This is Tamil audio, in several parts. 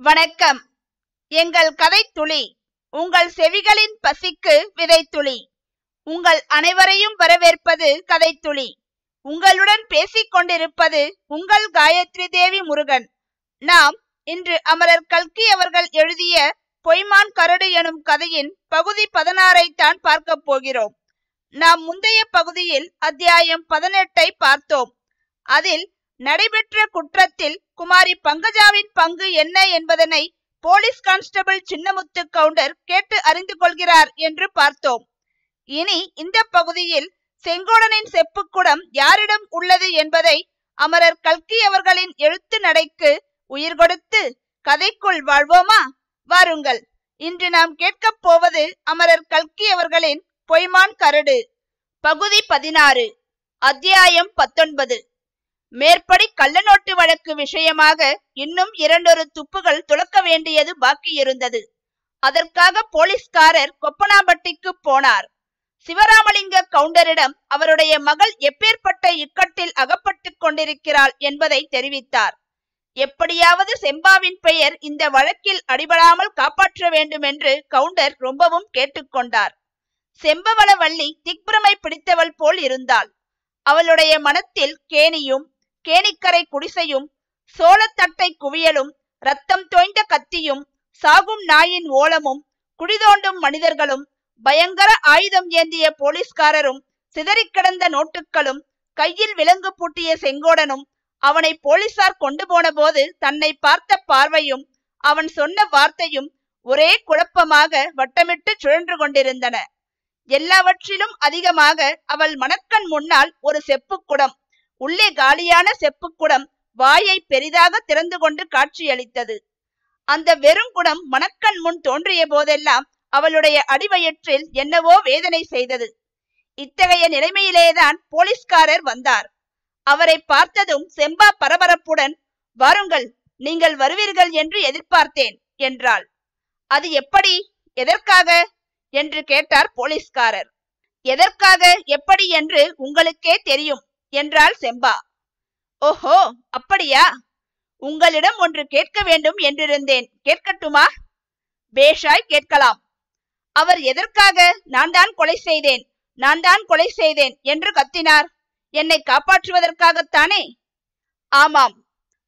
வணக்கம். எங்கள் கதை துளி உங்கள் செவிகளின் பசிக்கு விதைத்துளி உங்கள் அனைவரையும் வரவேற்பது கதை துளி. உங்களுடன் பேசிக் கொண்டிருப்பது உங்கள் காயத்ரி தேவி முருகன். நாம் இன்று அமரர் கல்கி அவர்கள் எழுதிய பொய்மான் கரடு எனும் கதையின் பகுதி பதினாறை தான் பார்க்க போகிறோம். நாம் முந்தைய பகுதியில் அத்தியாயம் பதினெட்டை பார்த்தோம். அதில் நடைபெற்ற குற்றத்தில் குமாரி பங்கஜாவின் பங்கு என்ன என்பதனை போலீஸ் கான்ஸ்டபிள் சின்னமுத்து கவுண்டர் கேட்டு அறிந்து கொள்கிறார் என்று பார்த்தோம். இனி இந்த பகுதியில் செங்கோடனின் செப்புக்குடம் யாரிடம் உள்ளது என்பதை அமரர் கல்கி அவர்களின் எழுத்து நடைக்கு உயிர் கொடுத்து கதைக்குள் வாழ்வோமா? வாருங்கள். இன்று நாம் கேட்கப் போவது அமரர் கல்கி அவர்களின் பொய்மான் கரடு. பகுதி பதினாறு. அத்தியாயம் பத்தொன்பது. மேற்படி கள்ளநோட்டு வழக்கு விஷயமாக இன்னும் இரண்டொரு துப்புகள் துளக்க வேண்டியது பாக்கி இருந்தது அதற்காக போலீஸ்காரர் கொப்பனாம்பட்டிக்கு போனார். சிவராமலிங்க கவுண்டரிடம் அவருடைய மகள் எப்பேற்பட்ட இக்கட்டில் அகப்பட்டு கொண்டிருக்கிறாள் என்பதை தெரிவித்தார். எப்படியாவது செம்பாவின் பெயர் இந்த வழக்கில் அடிபடாமல் காப்பாற்ற வேண்டும் என்று கவுண்டர் ரொம்பவும் கேட்டுக்கொண்டார் செம்பவளவள்ளி திக்பிரமை பிடித்தவள் போல் இருந்தாள். அவளுடைய மனத்தில் கேணியும் கேணிக்கரை குடிசையும் சோளத்தட்டை குவியலும் ரத்தம் தோய்ந்த கத்தியும் சாகும் நாயின் ஓலமும் குடிதோண்டும் மனிதர்களும் பயங்கர ஆயுதம் ஏந்திய போலீஸ்காரரும் சிதறிக் கிடந்த நோட்டுகளும் கையில் விலங்கு பூட்டிய செங்கோடனும் அவனை போலீசார் கொண்டு போன போது தன்னை பார்த்த பார்வையும் அவன் சொன்ன வார்த்தையும் ஒரே குழப்பமாக வட்டமிட்டு சுழன்று கொண்டிருந்தன. எல்லாவற்றிலும் அதிகமாக அவள் மணக்கண் முன்னால் ஒரு செப்புக்குடம் உள்ளே காலியான செப்புக்குடம் வாயை பெரிதாக திறந்து கொண்டு காட்சியளித்தது. அந்த வெறுங்குடம் மணக்கண் முன் தோன்றிய போதெல்லாம் அவளுடைய அடிவயிற்றில் என்னவோ வேதனை செய்தது. இத்தகைய நிலைமையிலேதான் போலீஸ்காரர் வந்தார். அவரை பார்த்ததும் செம்பா பரபரப்புடன் வாருங்கள் நீங்கள் வருவீர்கள் என்று எதிர்பார்த்தேன் என்றாள். அது எப்படி எதற்காக? என்று கேட்டார் போலீஸ்காரர். எதற்காக எப்படி என்று உங்களுக்கே தெரியும் என்றாள் செம்பா. ஓஹோ அப்படியா? உங்களிடம் ஒன்று கேட்க வேண்டும் என்றிருந்தேன். கேட்கட்டுமா? பேஷாய் கேட்கலாம். அவர் எதற்காக? நான் தான் கொலை செய்தேன். நான் தான் கொலை செய்தேன். என்று கத்தினார். என்னை காப்பாற்றுவதற்காகத்தானே? ஆமாம்.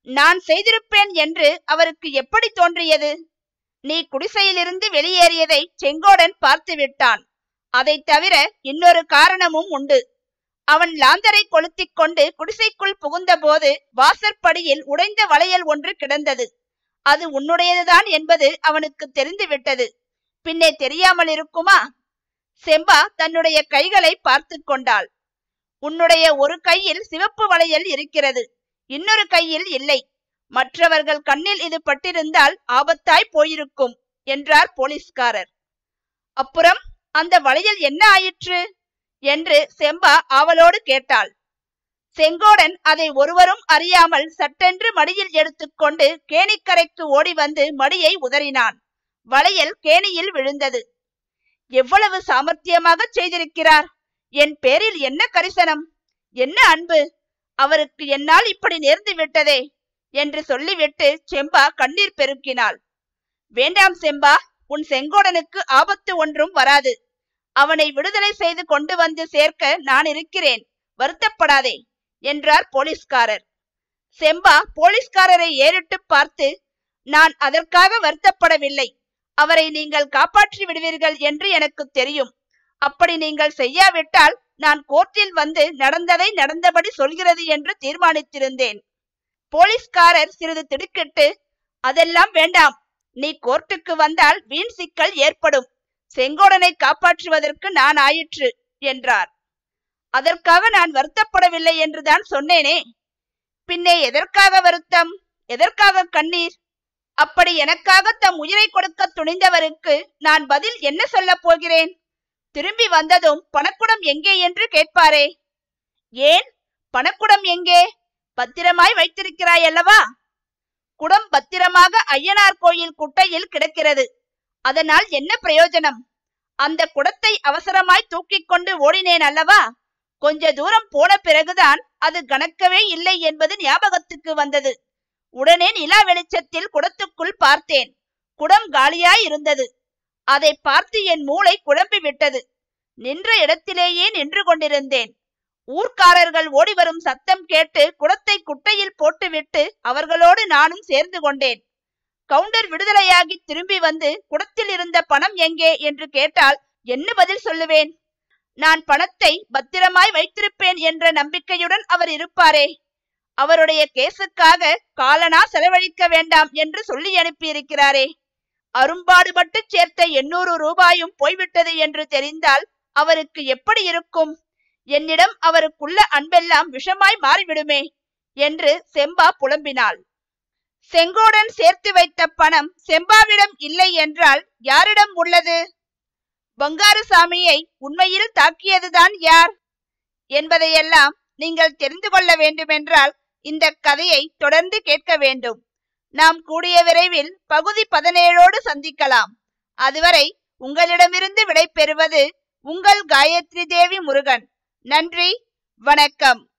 நான் செய்திருப்பேன் என்று அவருக்கு எப்படி தோன்றியது? நீ குடிசையிலிருந்து வெளியேறியதை செங்கோடன் பார்த்து விட்டான் அதை தவிர இன்னொரு காரணமும் உண்டு. அவன் லாந்தரை கொளுத்திக் கொண்டு குடிசைக்குள் புகுந்தபோது வாசற்படியில் உடைந்த வளையல் ஒன்று கிடந்தது. அது உன்னுடையதுதான் என்பது அவனுக்கு தெரிந்துவிட்டது. பின்னே தெரியாமல் இருக்குமா? செம்பா தன்னுடைய கைகளை பார்த்து கொண்டாள். உன்னுடைய ஒரு கையில் சிவப்பு வளையல் இருக்கிறது இன்னொரு கையில் இல்லை. மற்றவர்கள் கண்ணில் இது பட்டிருந்தால் ஆபத்தாய் போயிருக்கும் என்றார் போலீஸ்காரர். அப்புறம் அந்த வளையல் என்ன ஆயிற்று? என்று செம்பா ஆவலோடு கேட்டாள். செங்கோடன் அதை ஒருவரும் அறியாமல் சட்டென்று மடியில் எடுத்துக்கொண்டு கேணிக்கரைக்கு ஓடி வந்து மடியை உதறினான். வளையல் கேணியில் விழுந்தது. எவ்வளவு சாமர்த்தியமாக செய்திருக்கிறார்! என் பேரில் என்ன கரிசனம்? என்ன அன்பு? அவருக்கு என்னால் இப்படி நேர்ந்து விட்டதே! என்று சொல்லிவிட்டு செம்பா கண்ணீர் பெருக்கினாள். வேண்டாம் செம்பா உன் செங்கோடனுக்கு ஆபத்து ஒன்றும் வராது. அவனை விடுதலை செய்து கொண்டு வந்து சேர்க்க நான் இருக்கிறேன். வருத்தப்படாதே என்றார் போலீஸ்காரர். செம்பா போலீஸ்காரரை ஏறிட்டு பார்த்து நான் அதற்காக வருத்தப்படவில்லை. அவரை நீங்கள் காப்பாற்றி விடுவீர்கள் என்று எனக்கு தெரியும். அப்படி நீங்கள் செய்யாவிட்டால் நான் கோர்ட்டில் வந்து நடந்ததை நடந்தபடி சொல்கிறது என்று தீர்மானித்திருந்தேன். போலீஸ்காரர் சிறிது திடுக்கிட்டு அதெல்லாம் வேண்டாம். நீ கோர்ட்டுக்கு வந்தால் வீண் சிக்கல் ஏற்படும். செங்கோடனை காப்பாற்றுவதற்கு நான் ஆயிற்று என்றார். அதற்காக நான் வருத்தப்படவில்லை என்றுதான் சொன்னேனே. பின்னே எதற்காக வருத்தம்? எதற்காக கண்ணீர்? அப்படி எனக்காக தம் உயிரை கொடுக்க துணிந்தவருக்கு நான் பதில் என்ன சொல்ல போகிறேன்? திரும்பி வந்ததும் பணக்குடம் எங்கே என்று கேட்பாரே. ஏன்? பணக்குடம் எங்கே? பத்திரமாய் வைத்திருக்கிறாய் அல்லவா குடம் பத்திரமாக ஐயனார் கோயில் குட்டையில் கிடக்கிறது. அதனால் என்ன பிரயோஜனம்? அந்த குடத்தை அவசரமாய் தூக்கிக் கொண்டு ஓடினேன் அல்லவா? கொஞ்ச தூரம் போன பிறகுதான் அது கணக்கவே இல்லை என்பது ஞாபகத்துக்கு வந்தது. உடனே நிலா வெளிச்சத்தில் குடத்துக்குள் பார்த்தேன். குடம் காலியாய் இருந்தது. அதை பார்த்து என் மூளை குழம்பி விட்டது. நின்ற இடத்திலேயே நின்று கொண்டிருந்தேன். ஊர்க்காரர்கள் ஓடிவரும் சத்தம் கேட்டு குடத்தை குட்டையில் போட்டுவிட்டு அவர்களோடு நானும் சேர்ந்து கொண்டேன். கவுண்டர் விடுதலையாகி திரும்பி வந்து குடத்தில் இருந்த பணம் எங்கே என்று கேட்டால் என்ன பதில் சொல்லுவேன்? நான் பணத்தை பத்திரமாய் வைத்திருப்பேன் என்ற நம்பிக்கையுடன் அவர் இருப்பாரே. அவருடைய கேசுக்காக காலனா செலவழிக்க வேண்டாம் என்று சொல்லி அனுப்பியிருக்கிறாரே. அரும்பாடுபட்டு சேர்த்த எண்ணூறு ரூபாயும் போய்விட்டது என்று தெரிந்தால் அவருக்கு எப்படி இருக்கும்? என்னிடம் அவருக்குள்ள அன்பெல்லாம் விஷமாய் மாறிவிடுமே என்று செம்பா புலம்பினாள். செங்கோடன் சேர்த்து வைத்த பணம் செம்பாவிடம் இல்லை என்றால் யாரிடம் உள்ளது? பங்காருசாமியை உண்மையில் தாக்கியதுதான் யார்? என்பதையெல்லாம் நீங்கள் தெரிந்து கொள்ள வேண்டுமென்றால் இந்த கதையை தொடர்ந்து கேட்க வேண்டும். நாம் கூடிய விரைவில் பகுதி பதினேழோடு சந்திக்கலாம். அதுவரை உங்களிடமிருந்து விடை பெறுவது உங்கள் காயத்ரி தேவி முருகன். நன்றி வணக்கம்.